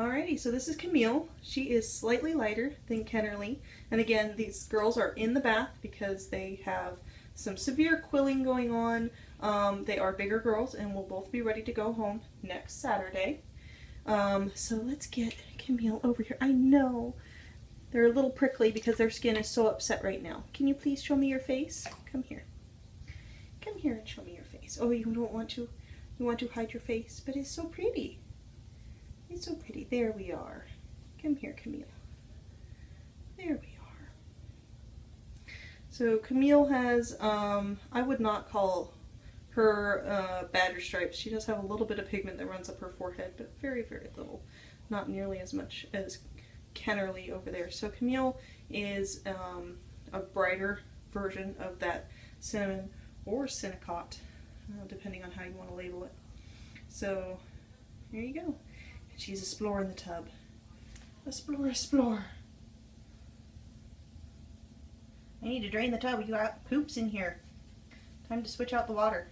Alrighty, so this is Camille. She is slightly lighter than Kennerly. And again, these girls are in the bath because they have some severe quilling going on. Um, they are bigger girls and will both be ready to go home next Saturday. Um, so let's get Camille over here. I know they're a little prickly because their skin is so upset right now. Can you please show me your face? Come here. Come here and show me your face. Oh, you don't want to? You want to hide your face? But it's so pretty. It's so pretty. There we are. Come here, Camille. There we are. So Camille has, um, I would not call her uh, badger stripes. She does have a little bit of pigment that runs up her forehead, but very, very little. Not nearly as much as Kennerly over there. So Camille is um, a brighter version of that cinnamon or cinnacot, uh, depending on how you want to label it. So there you go. She's exploring the tub. Explore, explore. I need to drain the tub. You got poops in here. Time to switch out the water.